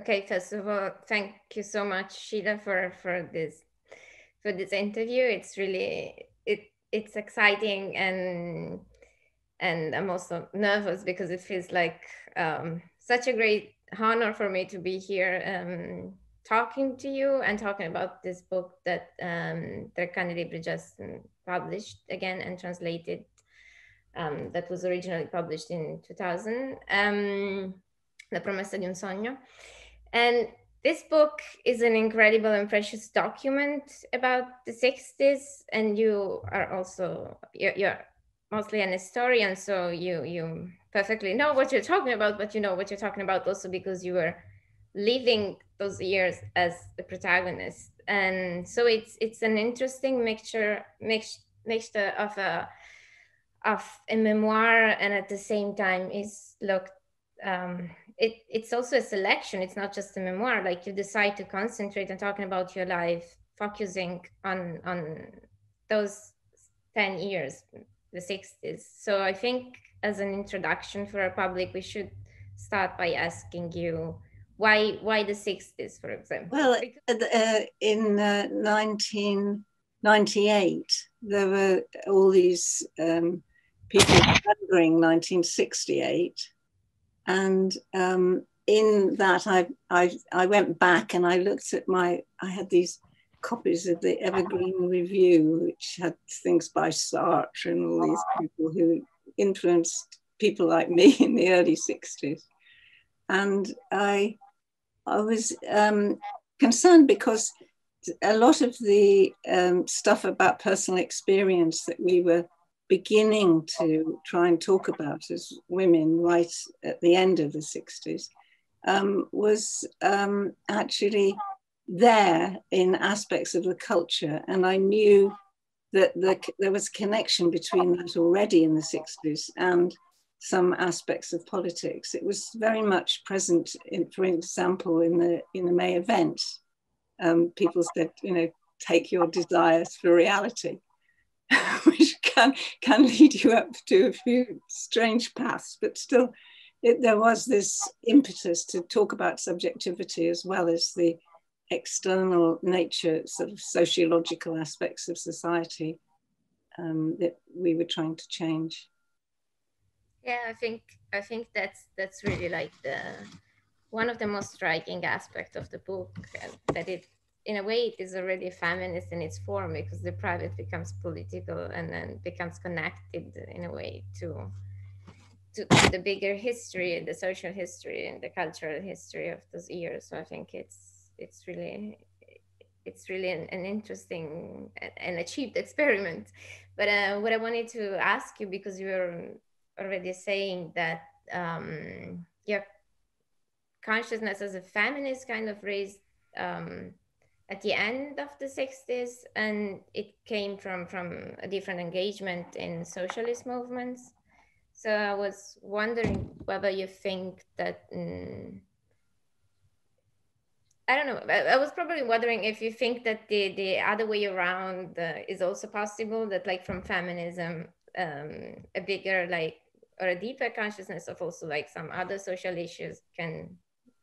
Okay, first of all, thank you so much, Sheila, for for this for this interview. It's really it it's exciting and and I'm also nervous because it feels like um, such a great honor for me to be here um, talking to you and talking about this book that um, Treccani Libri just published again and translated. Um, that was originally published in 2000, um, La promessa di un sogno. And this book is an incredible and precious document about the 60s. And you are also, you're, you're mostly an historian, so you, you perfectly know what you're talking about, but you know what you're talking about also because you were living those years as the protagonist. And so it's it's an interesting mixture mix, mixture of a of a memoir and at the same time is looked um, it, it's also a selection. It's not just a memoir. Like you decide to concentrate on talking about your life, focusing on on those 10 years, the 60s. So I think as an introduction for our public, we should start by asking you why why the 60s, for example. Well, uh, in uh, 1998, there were all these um, people remembering 1968 and um, in that I, I, I went back and I looked at my, I had these copies of the Evergreen Review, which had things by Sartre and all these people who influenced people like me in the early 60s. And I, I was um, concerned because a lot of the um, stuff about personal experience that we were beginning to try and talk about as women right at the end of the 60s um, was um, actually there in aspects of the culture. And I knew that the, there was a connection between that already in the 60s and some aspects of politics. It was very much present, in, for example, in the, in the May event. Um, people said, you know, take your desires for reality. which can can lead you up to a few strange paths, but still, it, there was this impetus to talk about subjectivity as well as the external nature, sort of sociological aspects of society um, that we were trying to change. Yeah, I think I think that's that's really like the one of the most striking aspects of the book, that it in a way it is already feminist in its form because the private becomes political and then becomes connected in a way to to, the bigger history the social history and the cultural history of those years. So i think it's it's really it's really an, an interesting and achieved experiment. But uh, what i wanted to ask you because you were already saying that um, your consciousness as a feminist kind of raised um, at the end of the 60s and it came from from a different engagement in socialist movements. So i was wondering whether you think that mm, i don't know I, I, was probably wondering if you think that the the other way around uh, is also possible that like from feminism um, a bigger like or a deeper consciousness of also like some other social issues can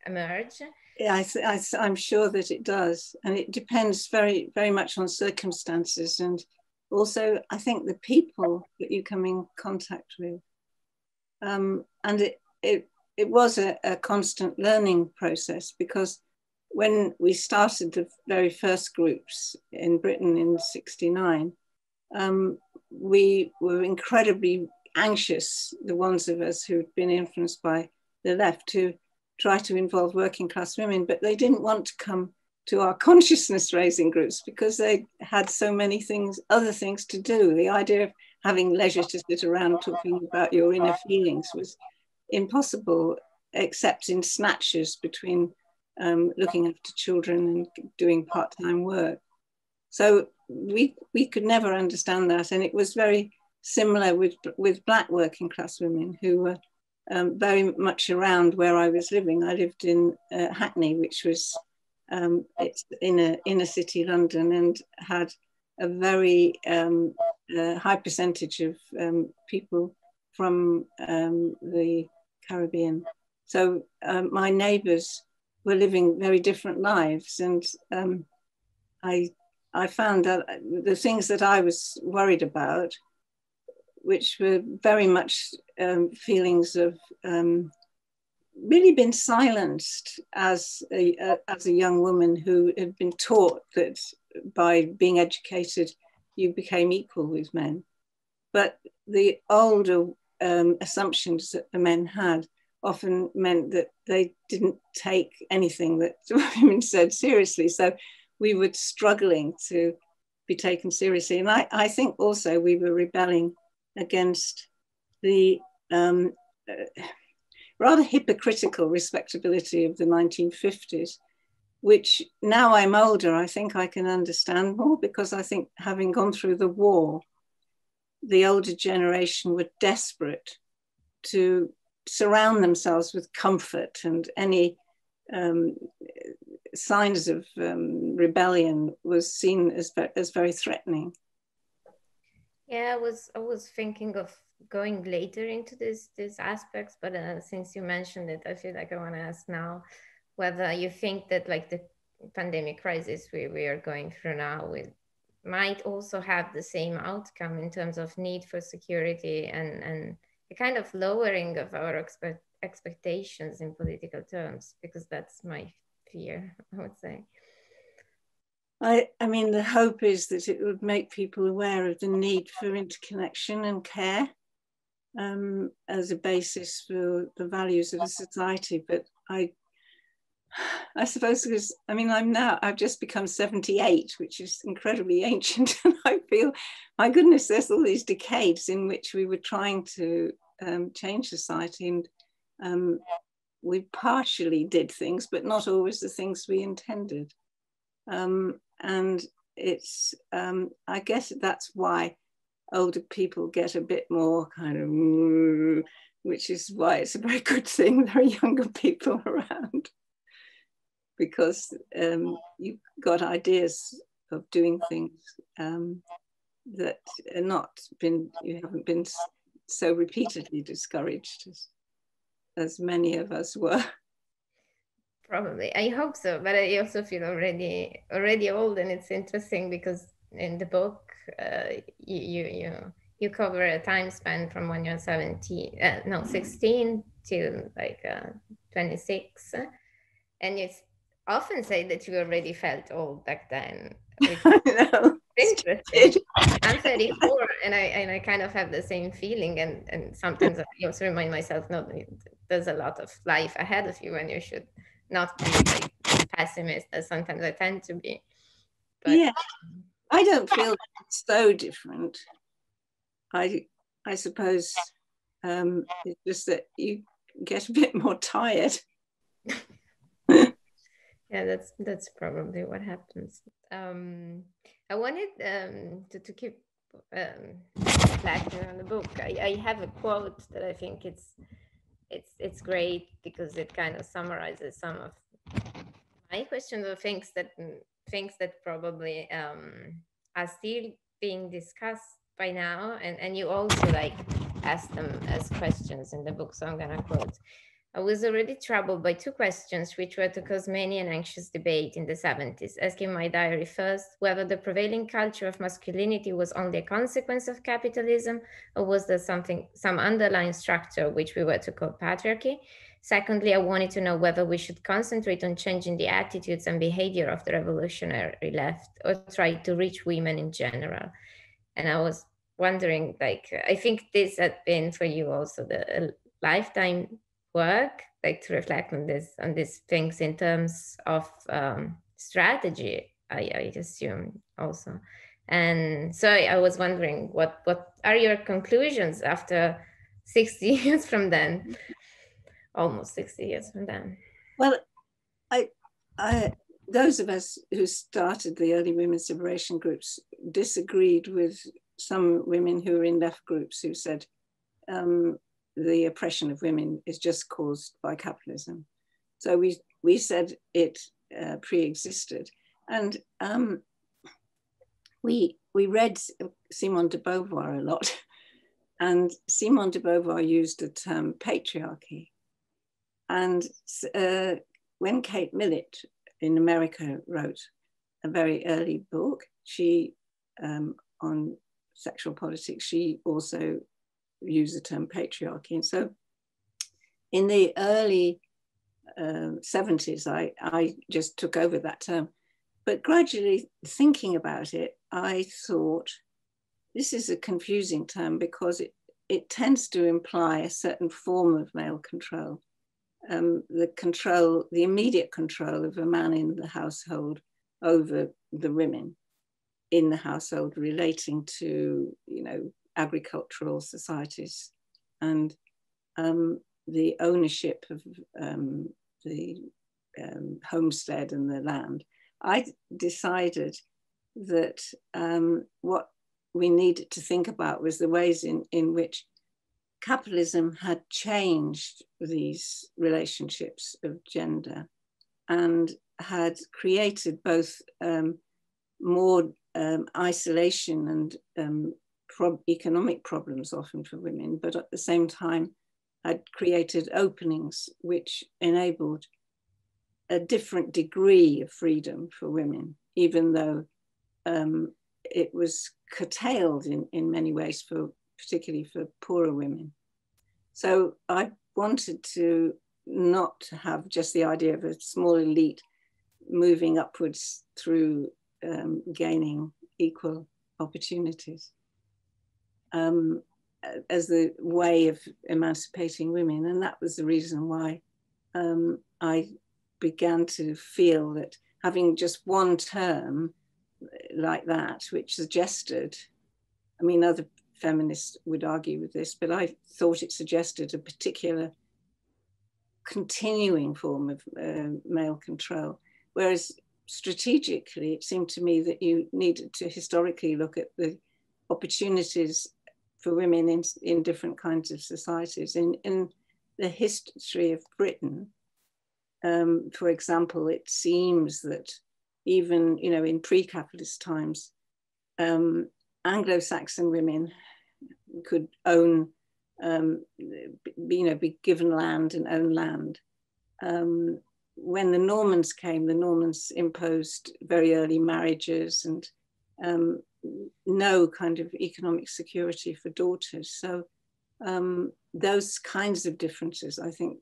emerge I, I, I'm sure that it does. And it depends very, very much on circumstances. And also, I think the people that you come in contact with. Um, and it, it, it was a, a constant learning process because when we started the very first groups in Britain in 69, um, we were incredibly anxious, the ones of us who'd been influenced by the left, to try to involve working class women, but they didn't want to come to our consciousness raising groups because they had so many things, other things to do. The idea of having leisure to sit around talking about your inner feelings was impossible, except in snatches between um, looking after children and doing part time work. So we, we could never understand that. And it was very similar with, with Black working class women who were um, very much around where I was living. I lived in uh, Hackney, which was um, it's in a inner city London, and had a very um, uh, high percentage of um, people from um, the Caribbean. So um, my neighbours were living very different lives. And I, I found that the things that I was worried about, which were very much um, feelings of um, really been silenced as a, a, as a young woman who had been taught that by being educated you became equal with men. But the older um, assumptions that the men had often meant that they didn't take anything that women said seriously. So we were struggling to be taken seriously. And I, I think also we were rebelling against the um, uh, rather hypocritical respectability of the 1950s, which now I'm older, I think I can understand more because I think having gone through the war, the older generation were desperate to surround themselves with comfort and any um, signs of um, rebellion was seen as, as very threatening. Yeah, I was I was thinking of going later into this these aspects, but uh, since you mentioned it, I feel like I want to ask now whether you think that like the pandemic crisis we, we are going through now might also have the same outcome in terms of need for security and and a kind of lowering of our expect, expectations in political terms because that's my fear i would say. I, I mean, the hope is that it would make people aware of the need for interconnection and care um, as a basis for the values of a society. But I, I suppose because I mean, I'm now I've just become 78, which is incredibly ancient, and I feel, my goodness, there's all these decades in which we were trying to um, change society, and um, we partially did things, but not always the things we intended. Um, and it's um, I guess that's why older people get a bit more kind of which is why it's a very good thing there are younger people around. Because um, you've got ideas of doing things um, that are not been you haven't been so repeatedly discouraged as, as many of us were. Probably. I hope so but i also feel already already old and it's interesting because in the book uh, you, you you cover a time span from when you're 17 uh, no 16 to like uh, 26 and you often say that you already felt old back then interesting. i'm 34 and i and i kind of have the same feeling and and sometimes i also remind myself no there's a lot of life ahead of you and you should not be like pessimist as sometimes I tend to be. But yeah, I don't feel so different. I I suppose um, it's just that you get a bit more tired. yeah, that's that's probably what happens. Um, I wanted um, to to keep um, reflecting on the book. I, I have a quote that I think it's it's it's great because it kind of summarizes some of my questions or things that things that probably um, are still being discussed by now and and you also like ask them as questions in the book so i'm gonna quote I was already troubled by two questions which were to cause many an anxious debate in the 70s, asking my diary first whether the prevailing culture of masculinity was only a consequence of capitalism or was there something some underlying structure which we were to call patriarchy. Secondly, I wanted to know whether we should concentrate on changing the attitudes and behavior of the revolutionary left or try to reach women in general. And I was wondering, like, I think this had been for you also the lifetime work like to reflect on this on these things in terms of um, strategy I, I assume also and so I was wondering what what are your conclusions after 60 years from then almost 60 years from then well I I those of us who started the early women's liberation groups disagreed with some women who were in left groups who said um, the oppression of women is just caused by capitalism. So we, we said it uh, pre-existed. And um, we, we read Simone de Beauvoir a lot. And Simone de Beauvoir used the term patriarchy. And uh, when Kate Millett in America wrote a very early book, she um, on sexual politics, she also used the term patriarchy. And so in the early uh, 70s, I, I just took over that term. But gradually thinking about it, I thought this is a confusing term because it, it tends to imply a certain form of male control. Um, the control, the immediate control of a man in the household over the women in the household relating to, you know, agricultural societies and um, the ownership of um, the um, homestead and the land. I decided that um, what we needed to think about was the ways in, in which capitalism had changed these relationships of gender and had created both um, more um, isolation and um, economic problems often for women, but at the same time had created openings which enabled a different degree of freedom for women, even though um, it was curtailed in, in many ways for particularly for poorer women. So I wanted to not have just the idea of a small elite moving upwards through um, gaining equal opportunities um, as the way of emancipating women. And that was the reason why um, I began to feel that having just one term like that, which suggested, I mean, other feminists would argue with this, but I thought it suggested a particular continuing form of uh, male control. Whereas strategically, it seemed to me that you needed to historically look at the opportunities for women in, in different kinds of societies. In, in the history of Britain, um, for example, it seems that even you know in pre-capitalist times, um, Anglo-Saxon women could own, um, you know, be given land and own land. Um, when the Normans came, the Normans imposed very early marriages and um, no kind of economic security for daughters. So um, those kinds of differences, I think,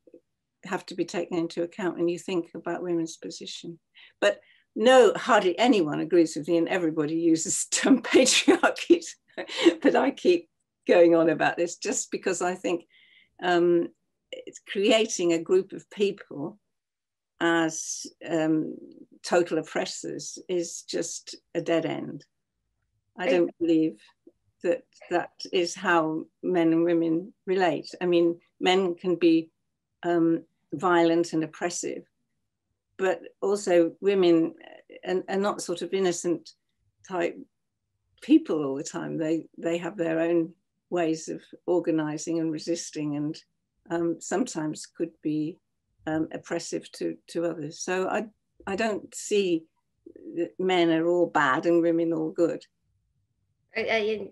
have to be taken into account when you think about women's position. But no, hardly anyone agrees with me, and everybody uses the term patriarchy. but I keep going on about this just because I think um, it's creating a group of people as um, total oppressors is just a dead end. I don't believe that that is how men and women relate. I mean, men can be um, violent and oppressive, but also women are, are not sort of innocent type people all the time. They they have their own ways of organizing and resisting, and um, sometimes could be um, oppressive to to others. So I I don't see that men are all bad and women all good. I, I,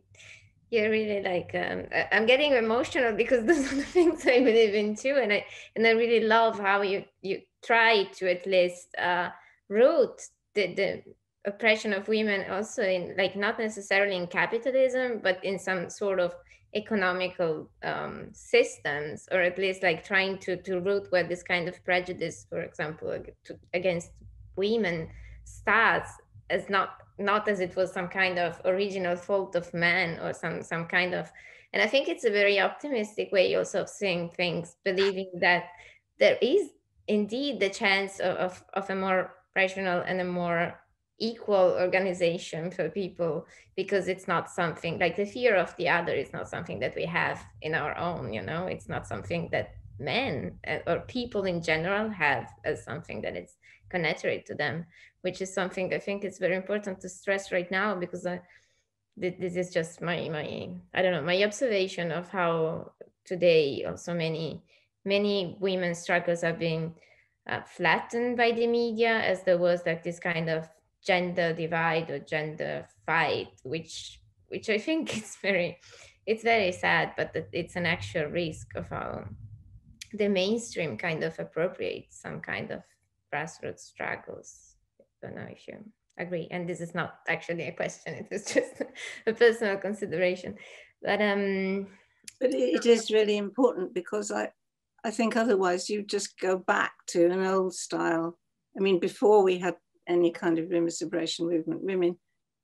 you're really like um, I'm getting emotional because those are the things I believe in too, and I and I really love how you you try to at least uh, root the the oppression of women also in like not necessarily in capitalism, but in some sort of economical um, systems, or at least like trying to to root where this kind of prejudice, for example, to, against women starts as not not as it was some kind of original fault of man or some some kind of and i think it's a very optimistic way also of seeing things believing that there is indeed the chance of, of, of a more rational and a more equal organization for people because it's not something like the fear of the other is not something that we have in our own you know? It's not something that men uh, or people in general have as something that is connected to them which is something I think is very important to stress right now because I, this is just my my I don't know my observation of how today also many many women's struggles have been uh, flattened by the media as there was like this kind of gender divide or gender fight which which I think is very it's very sad but it's an actual risk of how the mainstream kind of appropriates some kind of grassroots struggles. I don't know if you agree. And this is not actually a question; it was just a personal consideration. But um, but it is really important because I, I think otherwise you just go back to an old style. I mean, before we had any kind of women's liberation movement, women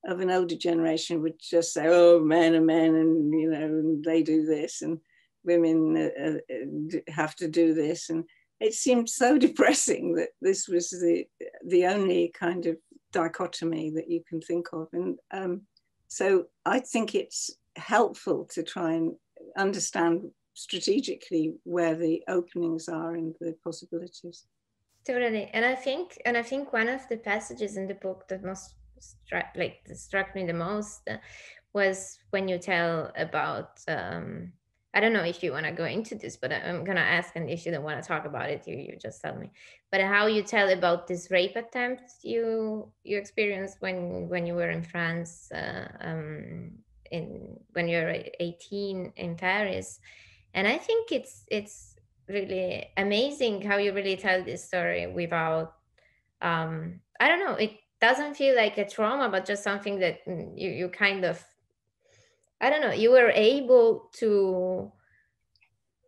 of an older generation would just say, "Oh, men are men, and you know, and they do this, and women uh, uh, have to do this," and it seemed so depressing that this was the the only kind of dichotomy that you can think of, and um, so I think it's helpful to try and understand strategically where the openings are and the possibilities. Totally, and I think, and I think one of the passages in the book that most like struck me the most uh, was when you tell about. Um, I don't know if you want to go into this, but I'm gonna ask, and if you don't want to talk about it, you you just tell me. But how you tell about this rape attempt you you experienced when when you were in France, uh, um, in when you're 18 in Paris, and I think it's it's really amazing how you really tell this story without um I don't know it doesn't feel like a trauma but just something that mm, you you kind of I don't know you were able to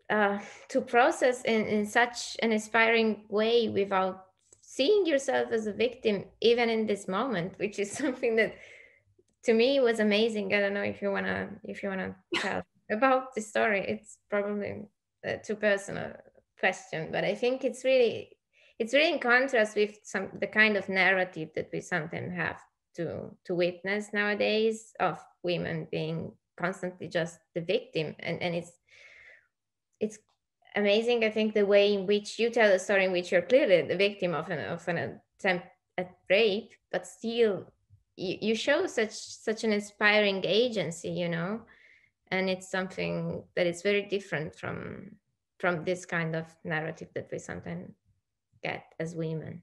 uh, to process in, in such an inspiring way without seeing yourself as a victim even in this moment which is something that to me was amazing. I don't know if you want to if you want to tell about the story. It's probably a too personal question but i think it's really it's really in contrast with some the kind of narrative that we sometimes have to to witness nowadays of women being constantly just the victim. And and it's it's amazing i think the way in which you tell a story in which you're clearly the victim of an of an attempt at rape but still you, you show such such an inspiring agency you know and it's something that is very different from from this kind of narrative that we sometimes get as women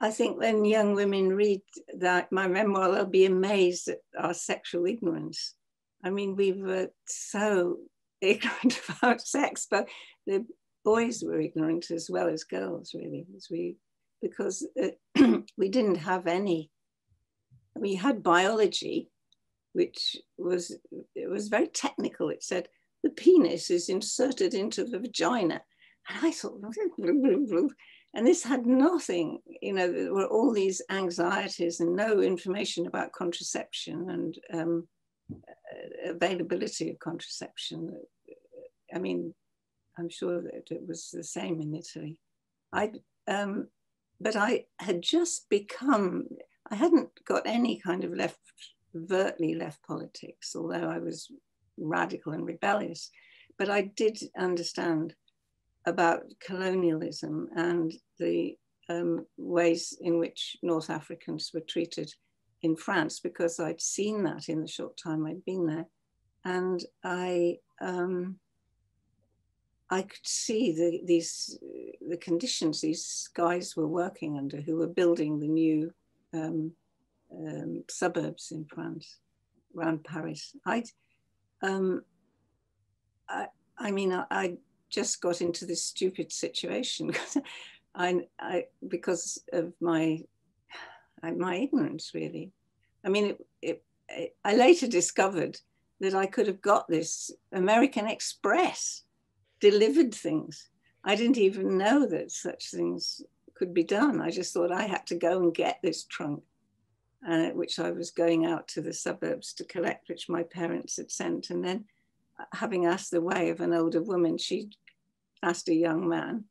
I think when young women read that my memoir, they'll be amazed at our sexual ignorance. I mean, we were so ignorant about sex, but the boys were ignorant as well as girls, really, as we because uh, we didn't have any we had biology, which was it was very technical. It said the penis is inserted into the vagina, and I thought, and this had nothing. You know, there were all these anxieties and no information about contraception and um, availability of contraception. I mean, I'm sure that it was the same in Italy. I, um, but I had just become I hadn't got any kind of left, overtly left politics, although I was radical and rebellious. But I did understand about colonialism and the um, ways in which North Africans were treated in France because I'd seen that in the short time I'd been there. And I, um, I could see the, these, the conditions these guys were working under who were building the new um, um, suburbs in France, around Paris. I, um, I, I mean, I, I, just got into this stupid situation I, I, because of my, my ignorance, really. I mean, it, it, I later discovered that I could have got this American Express delivered things. I didn't even know that such things could be done. I just thought I had to go and get this trunk, uh, which I was going out to the suburbs to collect, which my parents had sent. And then, uh, having asked the way of an older woman, she asked a young man,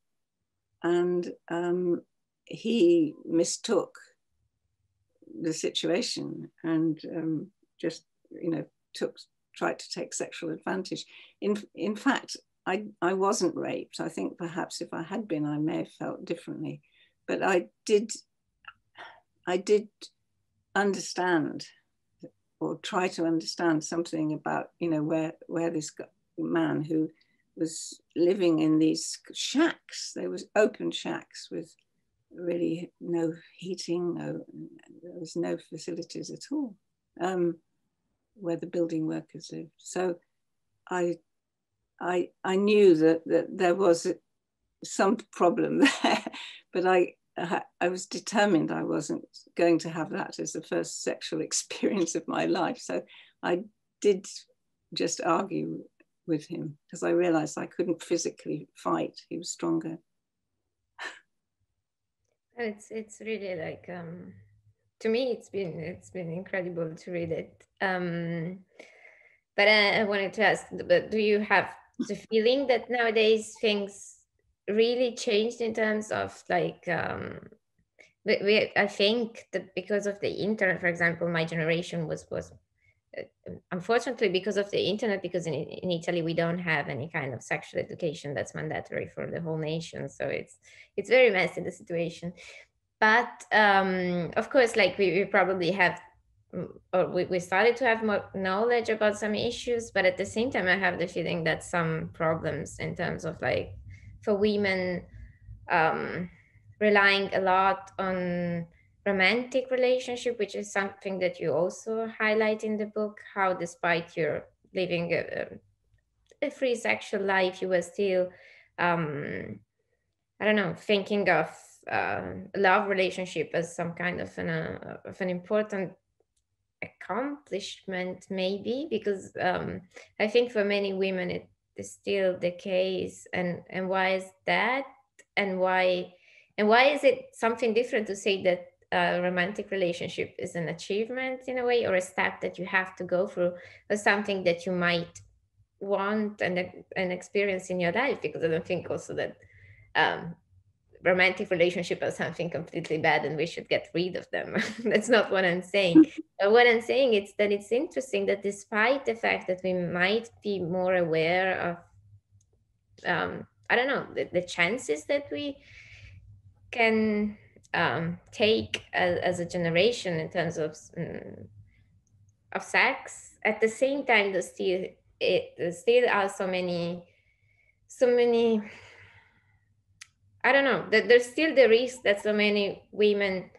and um, he mistook the situation and um, just, you know, took tried to take sexual advantage. In in fact, I, I wasn't raped. I think perhaps if I had been, I may have felt differently but I did, I did understand or try to understand something about, you know, where, where this man who was living in these shacks, there was open shacks with really no heating, no, there was no facilities at all um, where the building workers lived. So I, I, I knew that, that there was some problem there, but I, I, was determined I wasn't going to have that as the first sexual experience of my life. So I did just argue with him because I realized I couldn't physically fight. He was stronger. It's it's really like um, to me it's been it's been incredible to read it. Um, but I, I wanted to ask, but do you have the feeling that nowadays things really changed in terms of like um, we, we, I think that because of the internet, for example, my generation was was uh, unfortunately because of the internet because in, in italy we don't have any kind of sexual education that's mandatory for the whole nation. So it's it's very messy the situation. But um, of course like we, we probably have mm, or we, we started to have more knowledge about some issues but at the same time i have the feeling that some problems in terms of like for women um, relying a lot on romantic relationship, which is something that you also highlight in the book, how despite your living a, a free sexual life, you were still, um, I don't know, thinking of uh, love relationship as some kind of an, uh, of an important accomplishment, maybe, because um, I think for many women it still the case. And, and why is that? And why and why is it something different to say that a romantic relationship is an achievement in a way or a step that you have to go through or something that you might want and, and experience in your life because i don't think also that um, romantic relationship are something completely bad and we should get rid of them that's not what i'm saying but what i'm saying is that it's interesting that despite the fact that we might be more aware of um, i don't know the, the chances that we can um, take as, as, a generation in terms of um, of sex. At the same time, there's still it there still are so many so many. I don't know. There's still the risk that so many women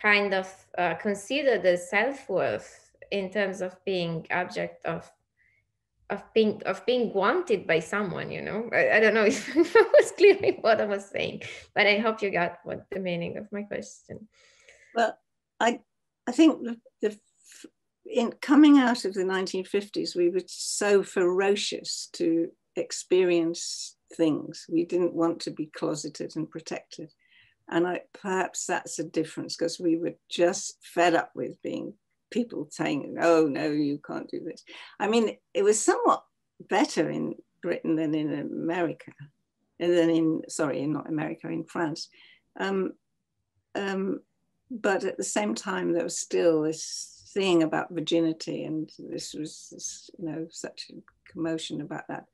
kind of uh, consider the self worth in terms of being object of of being of being wanted by someone you know i, I don't know if i was clearly what i was saying but i hope you got what the meaning of my question well i i think the in coming out of the 1950s we were so ferocious to experience things we didn't want to be closeted and protected and I, perhaps that's a difference because we were just fed up with being people saying, oh, no, you can't do this. I mean, it was somewhat better in Britain than in America, and then in, sorry, in not America, in France. Um, um, but at the same time, there was still this thing about virginity, and this was, this, you know, such a commotion about that.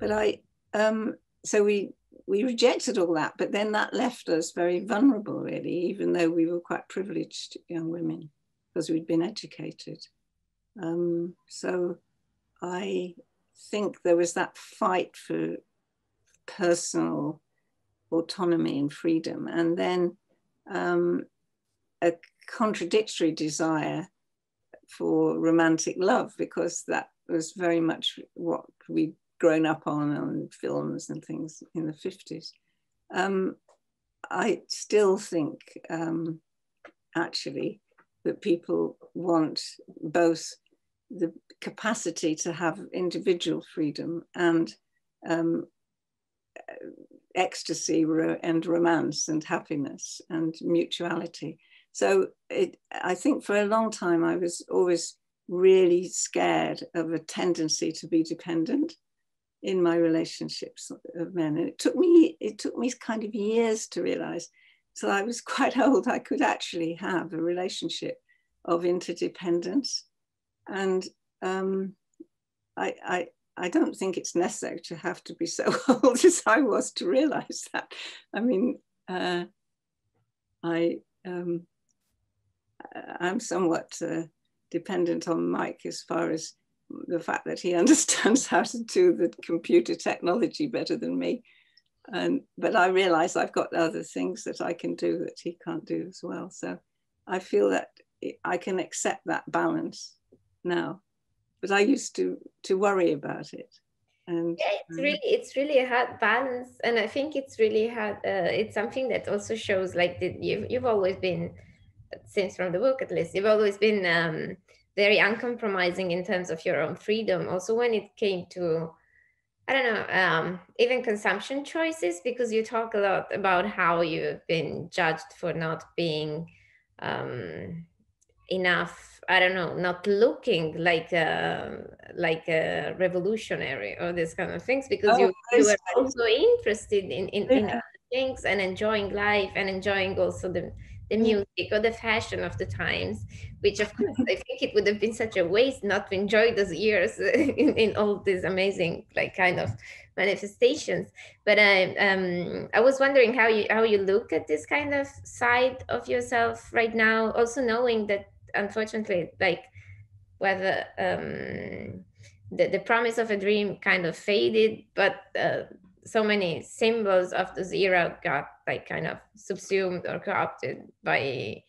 But I, um, so we we rejected all that, but then that left us very vulnerable, really, even though we were quite privileged young women because we'd been educated. Um, so I think there was that fight for personal autonomy and freedom, and then um, a contradictory desire for romantic love because that was very much what we'd grown up on on films and things in the 50s. Um, I still think um, actually that people want both the capacity to have individual freedom and um, ecstasy and romance and happiness and mutuality. So it, I think for a long time I was always really scared of a tendency to be dependent in my relationships of men. And it took me, it took me kind of years to realize so I was quite old, I could actually have a relationship of interdependence. And um, I, I, I don't think it's necessary to have to be so old as I was to realize that. I mean, uh, I, um, I'm somewhat uh, dependent on Mike as far as the fact that he understands how to do the computer technology better than me. And, but I realize I've got other things that I can do that he can't do as well. So I feel that I can accept that balance now. But I used to to worry about it. And yeah, it's really it's really a hard balance, and I think it's really hard. Uh, it's something that also shows like that you've you've always been, since from the book at least, you've always been um, very uncompromising in terms of your own freedom. Also, when it came to I don't know, um, even consumption choices, because you talk a lot about how you've been judged for not being um, enough. I don't know, not looking like a like a revolutionary or this kind of things, because oh, you, you were also interested in in, yeah. in things and enjoying life and enjoying also the the mm. music or the fashion of the times, which of course I think it would have been such a waste not to enjoy those years in, in all these amazing like kind of manifestations. But I um I was wondering how you how you look at this kind of side of yourself right now, also knowing that unfortunately like whether um the, the promise of a dream kind of faded, but uh, so many symbols of this era got like kind of subsumed or corrupted by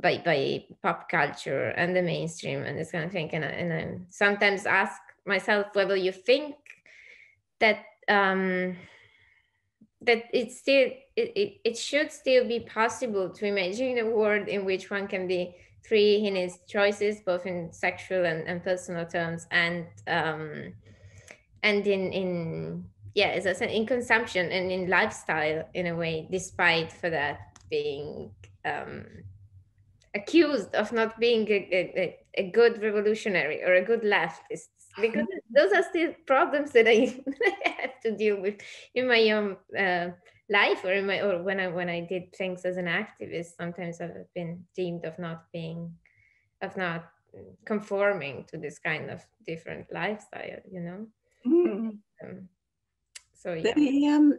by by pop culture and the mainstream and this kind of thing. And I, and I sometimes ask myself whether you think that um that it's still it, it, it should still be possible to imagine a world in which one can be free in his choices both in sexual and, and personal terms and um and in in yeah, as I said, in consumption and in lifestyle in a way, despite for that being um, accused of not being a, a, a, good revolutionary or a good leftist, because those are still problems that I, have to deal with in my own uh, life or in my or when I when I did things as an activist. Sometimes I've been deemed of not being, of not conforming to this kind of different lifestyle. You know. Mm. Um, so yeah. Um,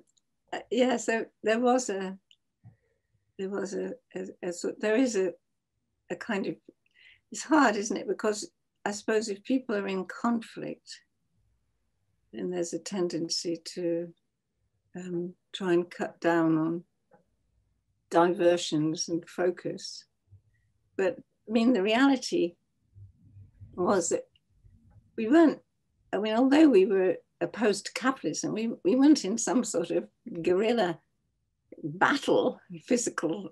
yeah, so there was a there was a, a, a there is a a kind of it's hard, isn't it? Because I suppose if people are in conflict, then there's a tendency to um, try and cut down on diversions and focus. But I mean, the reality was that we weren't, I mean, although we were opposed to capitalism. We, we weren't in some sort of guerrilla battle, physical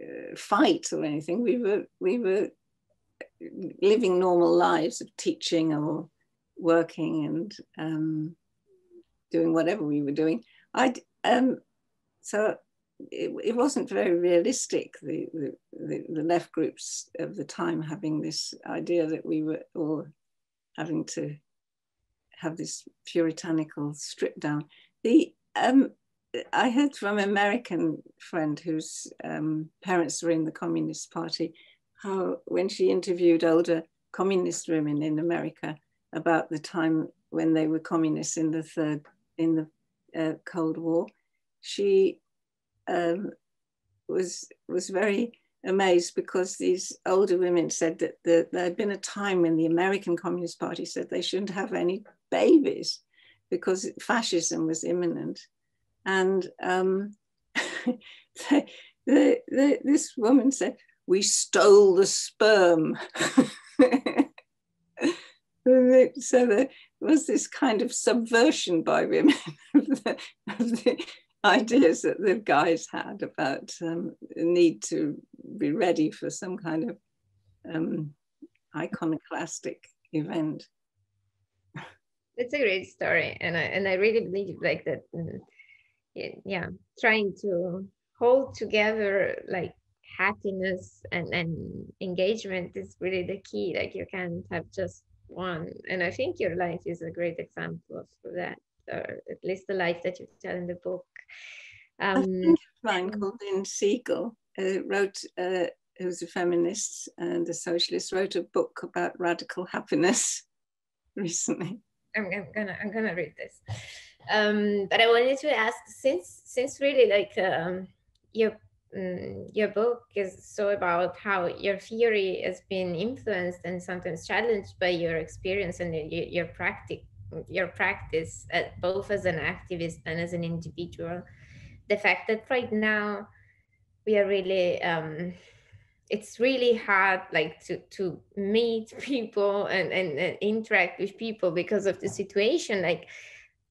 uh, fight or anything. We were, we were living normal lives of teaching or working and um, doing whatever we were doing. I um, so it, it, wasn't very realistic. The, the, the left groups of the time having this idea that we were all having to have this puritanical strip down. The um, I heard from an American friend whose um, parents were in the Communist Party how when she interviewed older communist women in America about the time when they were communists in the third in the uh, Cold War, she um, was was very amazed because these older women said that the, there had been a time when the American Communist Party said they shouldn't have any babies because fascism was imminent. And um, the, the, this woman said, We stole the sperm. so there was this kind of subversion by women of the, of the ideas that the guys had about um, need to be ready for some kind of um, iconoclastic event. It's a great story, and I and I really believe like that. Mm, yeah, trying to hold together like happiness and and engagement is really the key. Like you can't have just one, and I think your life is a great example of that, or at least the life that you tell in the book. Um, a friend called Lynne Segal uh, wrote, uh, who's a feminist and a socialist, wrote a book about radical happiness recently. I'm, I'm gonna I'm gonna read this. Um, but I wanted to ask since since really like um, your um, your book is so about how your theory has been influenced and sometimes challenged by your experience and your, your practice your practice uh, both as an activist and as an individual the fact that right now we are really um, it's really hard like to to meet people and, and, and interact with people because of the situation like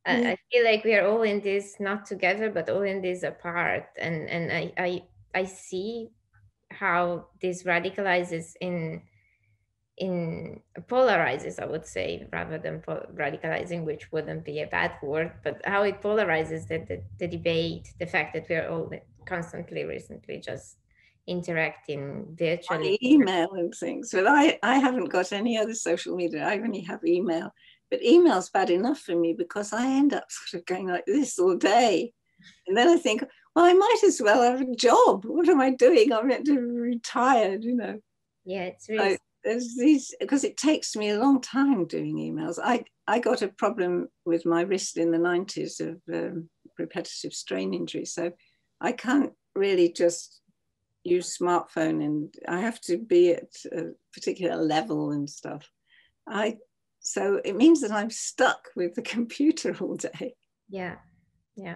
mm. I, I feel like we are all in this not together but all in this apart and and i i i see how this radicalizes in in polarizes i would say rather than radicalizing which wouldn't be a bad word but how it polarizes the, the, the debate the fact that we're all constantly recently just interacting virtually. Email and things but i i haven't got any other social media. I only have email. But email's bad enough for me because i end up sort of going like this all day. And then i think well i might as well have a job. What am i doing? I'm meant to be retired you know. Yeah it's really there's these because it takes me a long time doing emails. I I got a problem with my wrist in the 90s of um, repetitive strain injury, so I can't really just use smartphone and I have to be at a particular level and stuff. I so it means that I'm stuck with the computer all day. Yeah, yeah,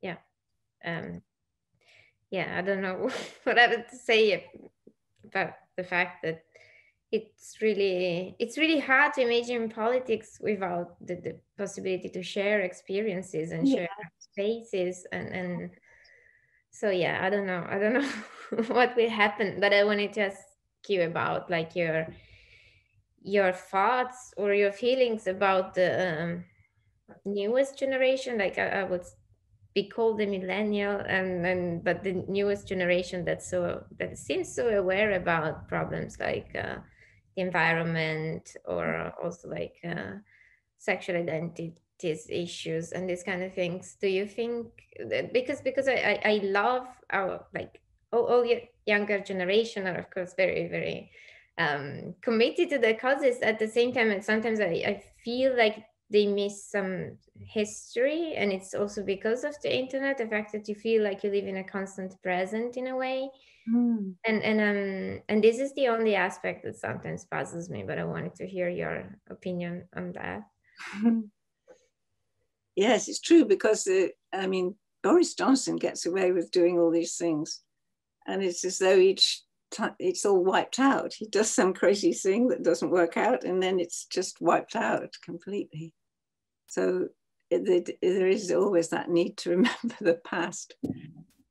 yeah. Um, yeah, I don't know what I would say about the fact that it's really it's really hard to imagine politics without the, the possibility to share experiences and yeah. share spaces and and so yeah i don't know i don't know what will happen but i wanted to ask you about like your your thoughts or your feelings about the um, newest generation like I, I, would be called the millennial and and but the newest generation that's so that seems so aware about problems like uh, the environment or also like uh, sexual identities issues and these kind of things. Do you think that, because because I, I, love our like all, all younger generation are of course very very um, committed to the causes. At the same time and sometimes I, I feel like they miss some history and it's also because of the internet the fact that you feel like you live in a constant present in a way Mm. And and um and this is the only aspect that sometimes puzzles me, but I wanted to hear your opinion on that. yes, it's true because uh, I mean Boris Johnson gets away with doing all these things, and it's as though each time it's all wiped out. He does some crazy thing that doesn't work out, and then it's just wiped out completely. So it, it, there is always that need to remember the past.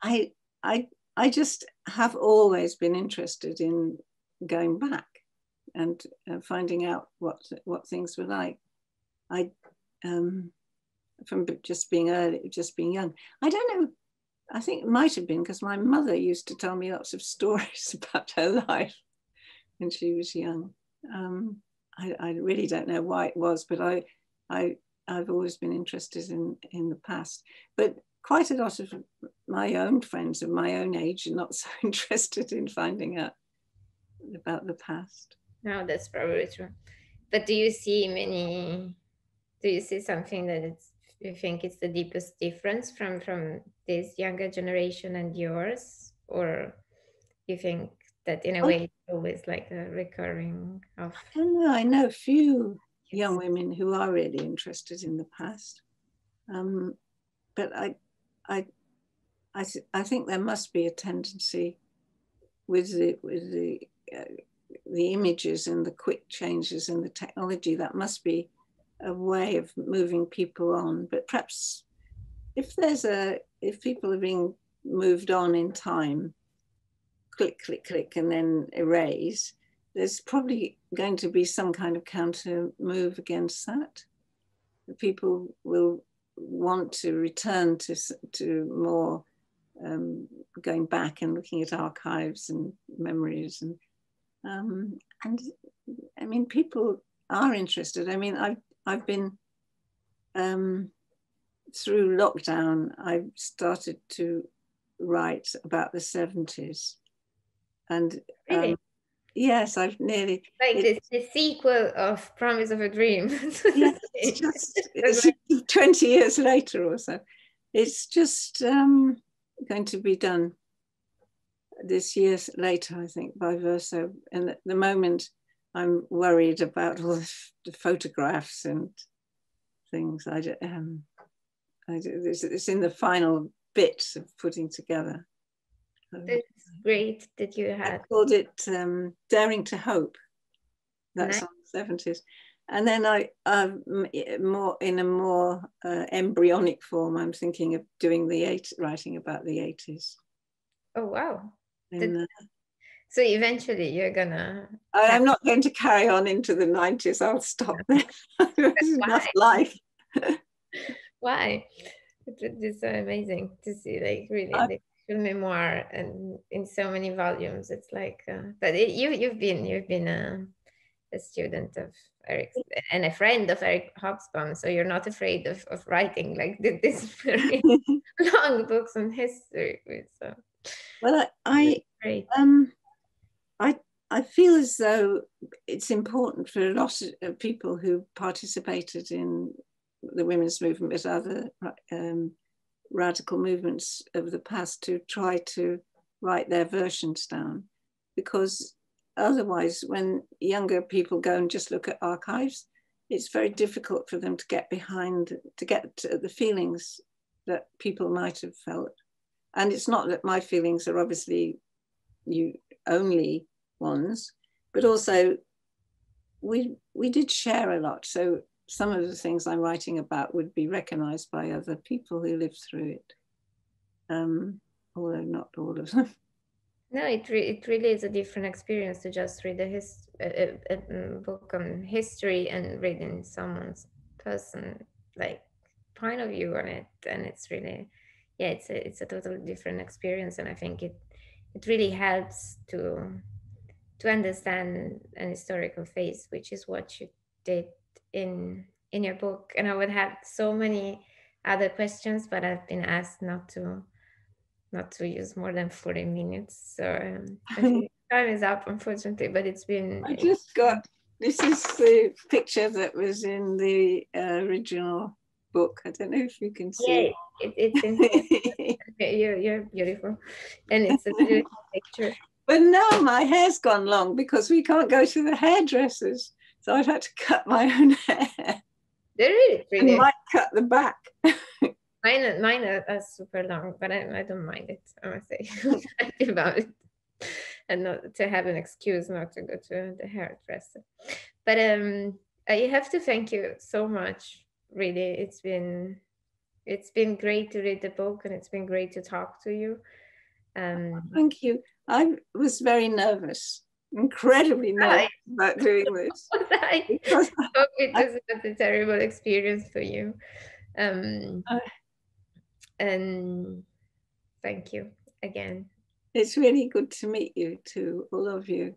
I I I just have always been interested in going back and uh, finding out what what things were like. I um, from just being early, just being young. I don't know. I think it might have been because my mother used to tell me lots of stories about her life when she was young. Um, I, I, really don't know why it was, but I, I, I've always been interested in in the past. But quite a lot of my own friends of my own age are not so interested in finding out about the past. No, that's probably true. But do you see many? Do you see something that it's you think it's the deepest difference from from this younger generation and yours, or you think that in a oh. way it's always like a recurring of? I know. I know few young women who are really interested in the past, um, but I I, I, th- I think there must be a tendency with the with the uh, the images and the quick changes in the technology that must be a way of moving people on. But perhaps if there's a if people are being moved on in time, click click click and then erase, there's probably going to be some kind of counter move against that. People will want to return to, to more um, going back and looking at archives and memories and um, and I mean people are interested. I mean I've I've been um, through lockdown. I started to write about the seventies, and um, really? Yes, I've nearly like it, the, the sequel of Promise of a Dream. yes, it's just it's 20 years later or so. It's just um, going to be done this year later, I think, by Verso. And at the moment, I'm worried about all the photographs and things. I, um, I it's in the final bits of putting together. That's great that you had. I called it um, Daring to Hope. That's nice. on the 70s. And then I, um, more in a more uh, embryonic form, I'm thinking of doing the eight, writing about the 80s. Oh wow! In, uh, so eventually you're gonna. I, am not going to carry on into the 90s. I'll stop there. Enough life. Why? It's so amazing to see, like really. I, memoir and in so many volumes it's like uh, but it, you you've been you've been a, a student of Eric and a friend of Eric Hobsbawm, so you're not afraid of, of writing like this very long books on history. So, well, I, I um, I I feel as though it's important for a lot of people who participated in the women's movement as other um, radical movements of the past to try to write their versions down, because otherwise, when younger people go and just look at archives, it's very difficult for them to get behind, to get to the feelings that people might have felt. And it's not that my feelings are obviously you only ones, but also we we did share a lot. So some of the things I'm writing about would be recognized by other people who lived through it, um, although not all of them. No, it, re- it really is a different experience to just read a, his- a, a, a book on history and reading someone's person like point of view on it, and it's really, yeah, it's a it's a totally different experience, and I think it it really helps to to understand an historical phase, which is what you did in in your book. And I would have so many other questions, but I've been asked not to not to use more than 40 minutes. So um, time is up, unfortunately, but it's been. I just got this is the picture that was in the uh, original book. I don't know if you can see. Yeah, it, it's in you're, you're beautiful. And it's a beautiful picture. But now my hair's gone long because we can't go to the hairdressers. So I've had to cut my own hair. They're really pretty. I might cut the back. mine, mine are, are, super long, but I, I don't mind it. I must say about it, and not to have an excuse not to go to the hairdresser. But um, I have to thank you so much. Really, it's been it's been great to read the book, and it's been great to talk to you. Um, thank you. I was very nervous incredibly nervous about doing this. I hope it was not a terrible experience for you. Um, uh, and thank you again. It's really good to meet you too, all of you.